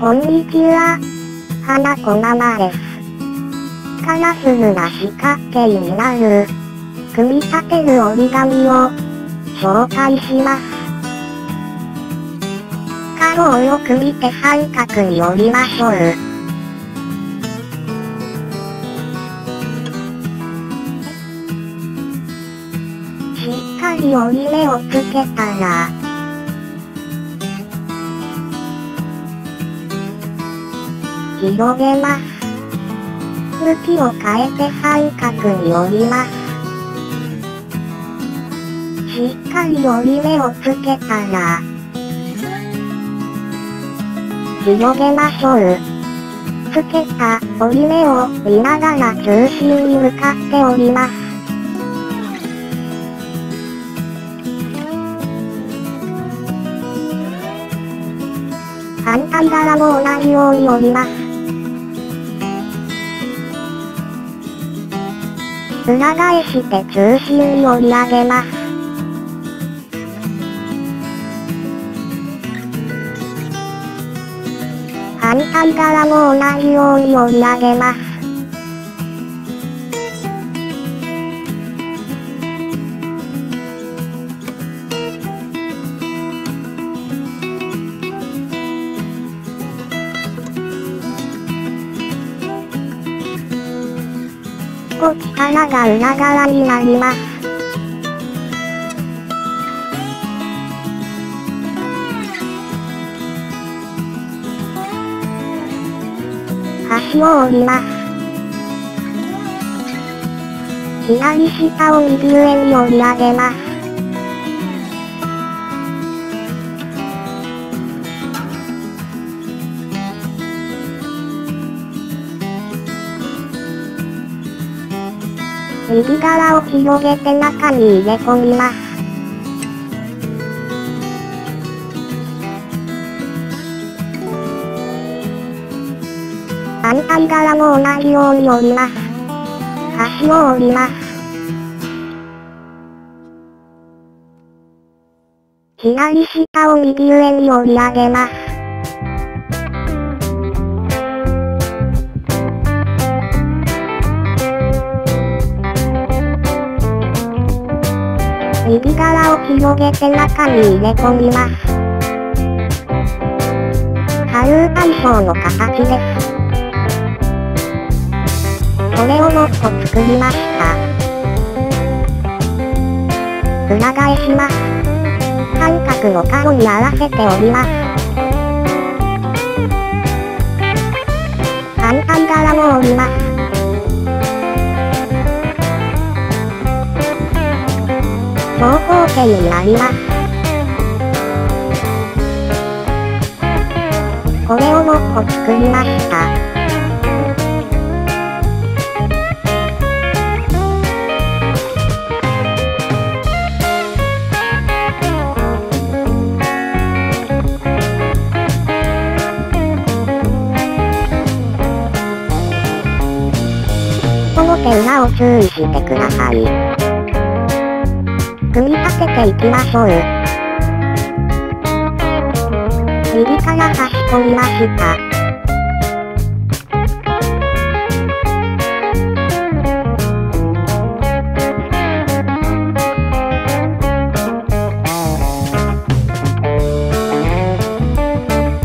こんにちは。花子ママです。カラフルな四角形になる、組み立てる折り紙を、紹介します。角をよく見て三角に折りましょう。しっかり折り目をつけたら、広げます。向きを変えて三角に折ります。しっかり折り目をつけたら、広げましょう。つけた折り目を見ながら中心に向かって折ります。反対側も同じように折ります。裏返して中心を見上げます。反対側も同じように折り上げます。こ力が裏側になります。端を折ります。左下を右上に折り上げます。右側を広げて中に入れ込みます。反対側も同じように折ります。端を折ります。左下を右上に折り上げます。広げて中に入れ込みます。左右体操の形です。これをもっと作りました。裏返します。三角の角に合わせて折ります。反対側も折ります。長方形になります。これをもっと作りました。この点裏を注意してください。組み立てていきましょう。右から差し込みました。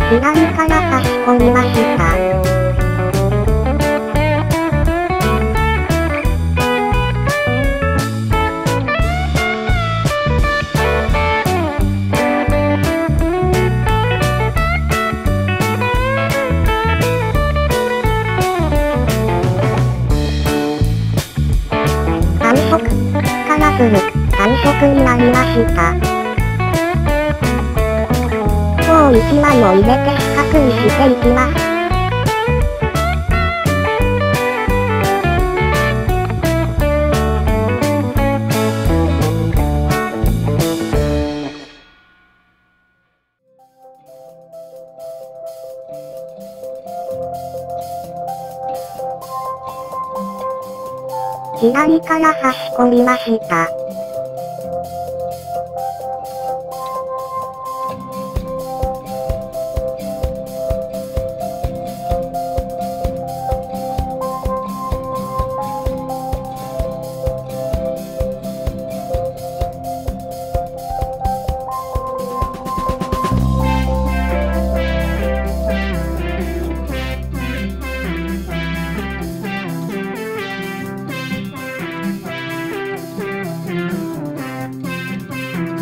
左から差し込みました。カラフル、単色になりました。もう1枚を入れて四角にしていきます。左から差し込みました。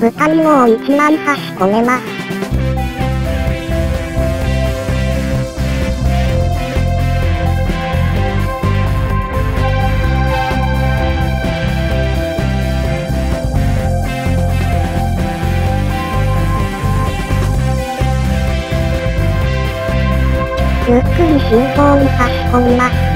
豚にもを1枚差し込めます。ゆっくり慎重に差し込みます。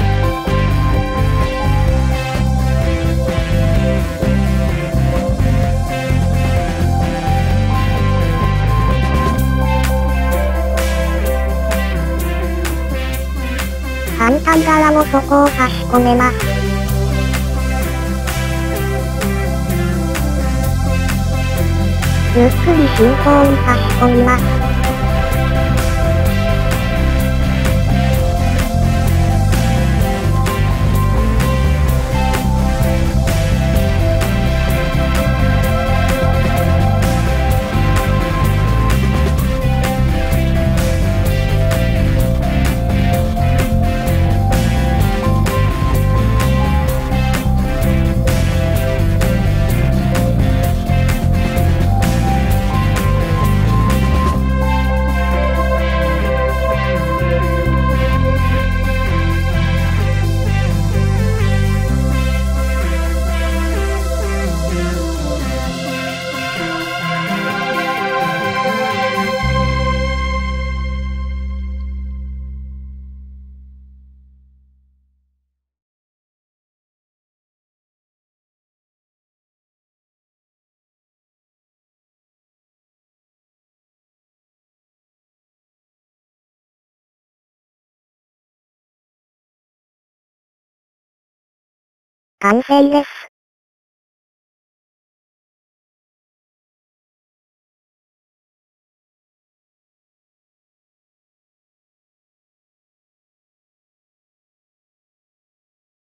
反対側も底を差し込めます。ゆっくり進行に差し込みます。完成です。